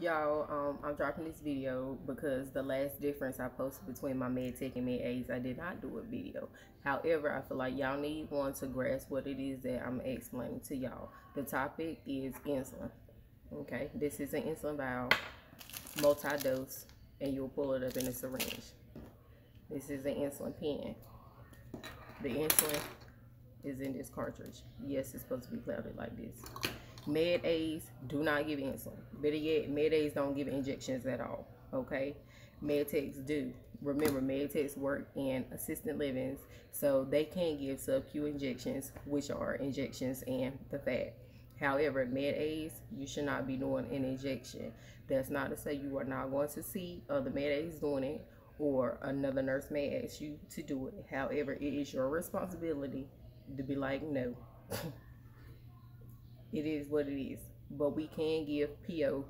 y'all um i'm dropping this video because the last difference i posted between my med tech and med aides i did not do a video. However i feel like y'all need one to grasp what it is that i'm explaining to y'all. The topic is insulin okay? This is an insulin vial multi-dose and you'll pull it up in a syringe. This is an insulin pen. The insulin is in this cartridge. Yes it's supposed to be clouded like this Med Aides do not give insulin. Better yet, Med Aides don't give injections at all. Okay, Med Techs do. Remember, Med Techs work in assisted livings, so they can give sub-Q injections, which are injections and the fat. However, Med Aides, you should not be doing an injection. That's not to say you are not going to see other Med Aides doing it or another nurse may ask you to do it. However, it is your responsibility to be like, no. it is what it is. But we can give PO